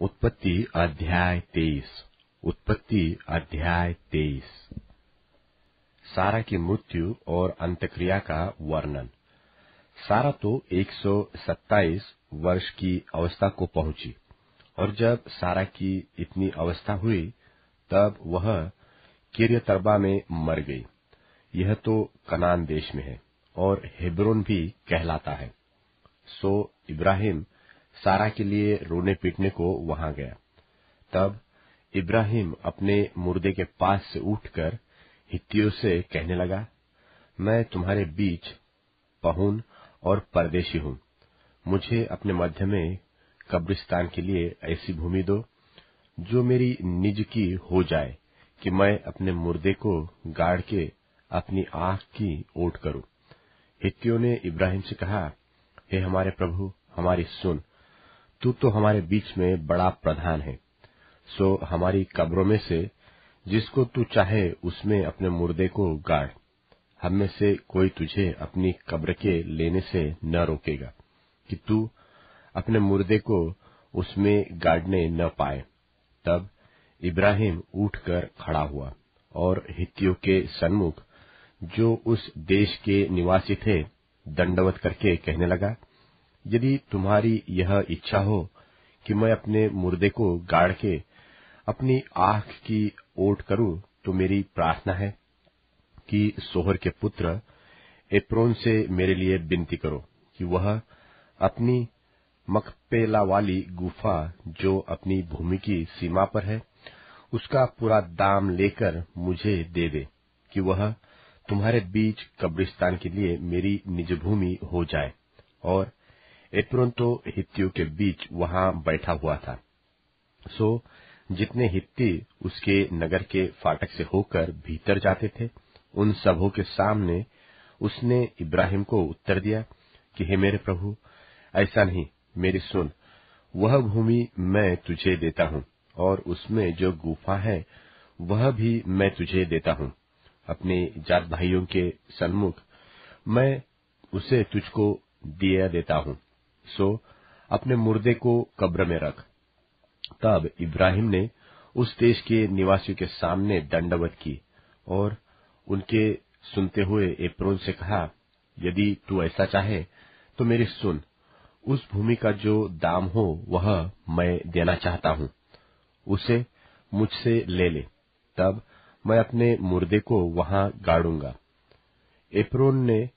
उत्पत्ति अध्याय तेईस। उत्पत्ति अध्याय तेईस। सारा की मृत्यु और अंतक्रिया का वर्णन। सारा तो 127 वर्ष की अवस्था को पहुँची, और जब सारा की इतनी अवस्था हुई, तब वह किरियतरबा में मर गई। यह तो कनान देश में है, और हेब्रोन भी कहलाता है। सो इब्राहिम सारा के लिए रोने पीटने को वहाँ गया। तब इब्राहिम अपने मुर्दे के पास से उठकर हित्तियों से कहने लगा, मैं तुम्हारे बीच पहुन और परदेशी हूँ। मुझे अपने मध्य में कब्रिस्तान के लिए ऐसी भूमि दो, जो मेरी निज की हो जाए कि मैं अपने मुर्दे को गाड़ के अपनी आँख की ओट करूँ। हित्तियों ने इब्राहिम से कहा, हे हमारे प्रभु, हमारी सुन। तू तो हमारे बीच में बड़ा प्रधान है। सो हमारी कब्रों में से जिसको तू चाहे उसमें अपने मुर्दे को गाड़। हम में से कोई तुझे अपनी कब्र के लेने से न रोकेगा कि तू अपने मुर्दे को उसमें गाड़ने न पाए। तब इब्राहिम उठकर खड़ा हुआ और हित्तियों के सन्मुख जो उस देश के निवासी थे, दंडवत करके कहने लगा यदि तुम्हारी यह इच्छा हो कि मैं अपने मुर्दे को गाड़ के अपनी आँख की ओट करूँ तो मेरी प्रार्थना है कि सोहर के पुत्र एप्रोन से मेरे लिए विनती करो कि वह अपनी मकपेला वाली गुफा जो अपनी भूमि की सीमा पर है, उसका पूरा दाम लेकर मुझे दे दे कि वह तुम्हारे बीच कब्रिस्तान के लिए मेरी निज भूमि हो जाए और एप्रोन तो हित्तियों के बीच वहाँ बैठा हुआ था। सो, जितने हित्ती उसके नगर के फाटक से होकर भीतर जाते थे, उन सबों के सामने उसने इब्राहिम को उत्तर दिया कि, हे मेरे प्रभु, ऐसा नहीं, मेरी सुन, वह भूमि मैं तुझे देता हूँ, और उसमें जो गुफा है, वह भी मैं तुझे देता हूँ। अपने जात भाइयों के सन्मुख मैं उसे तुझको दिया देता हूँ। सो अपने मुर्दे को कब्र में रख। तब इब्राहिम ने उस देश के निवासियों के सामने दंडवत की और उनके सुनते हुए एप्रोन से कहा, यदि तू ऐसा चाहे तो मेरी सुन। उस भूमि का जो दाम हो, वह मैं देना चाहता हूँ। उसे मुझसे ले ले। तब मैं अपने मुर्दे को वहाँ गाड़ूँगा। एप्रोन ने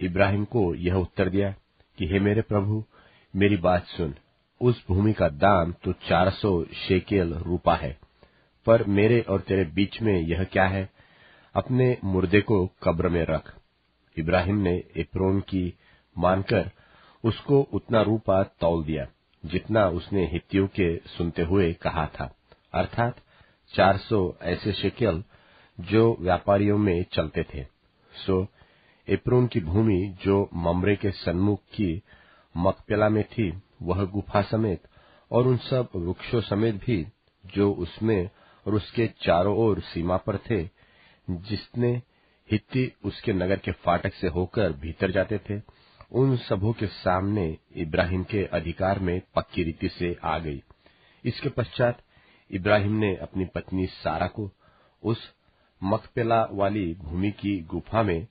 इब्राहिम को यह उत्तर दिया कि, हे मेरे प्रभु, मेरी बात सुन। उस भूमि का दाम तो चार सौ शेकेल रूपा है। पर मेरे और तेरे बीच में यह क्या है? अपने मुर्दे को कब्र में रख। इब्राहिम ने एप्रोन की मानकर उसको उतना रूपा तौल दिया, जितना उसने हित्तियों के सुनते हुए कहा था। अर्थात चार सौ ऐसे शेकेल जो व्यापारियों में चलते थे। सो एप्रोन की भूमि जो ममरे के सन्मुख की मकपेला में थी, वह गुफा समेत और उन सब वृक्षों समेत भी जो उसमें और उसके चारों ओर सीमा पर थे, जिसने हित्ती उसके नगर के फाटक से होकर भीतर जाते थे, उन सबों के सामने इब्राहिम के अधिकार में पक्की रीति से आ गई। इसके पश्चात इब्राहिम ने अपनी पत्नी सारा को उस मकपेला वाली भूमि की गुफा में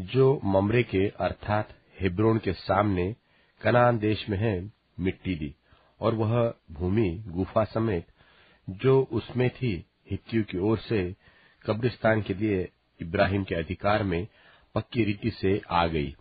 जो ममरे के, अर्थात हिब्रोन के सामने कनान देश में है, मिट्टी दी। और वह भूमि, गुफा समेत, जो उसमें थी, हित्तियों की ओर से कब्रिस्तान के लिए इब्राहिम के अधिकार में पक्की रीति से आ गई।